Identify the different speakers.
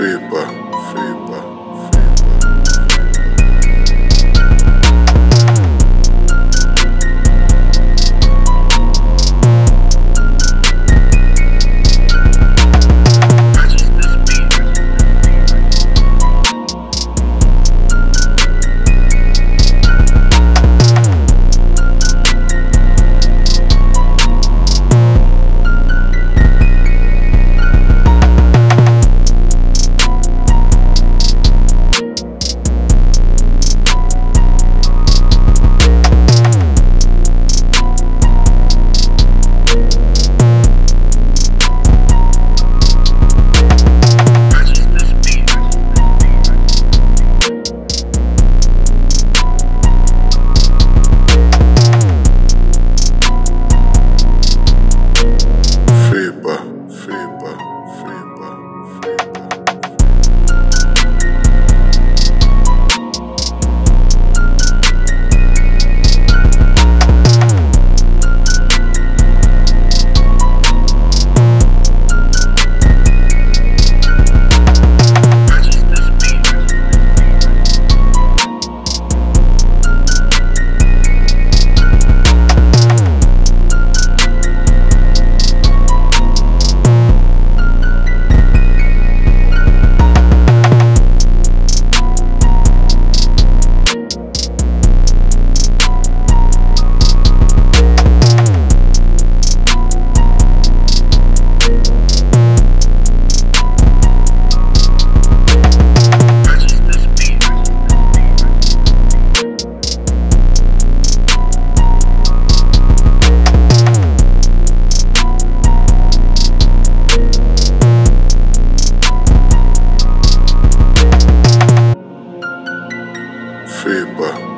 Speaker 1: Fever, fever. paper.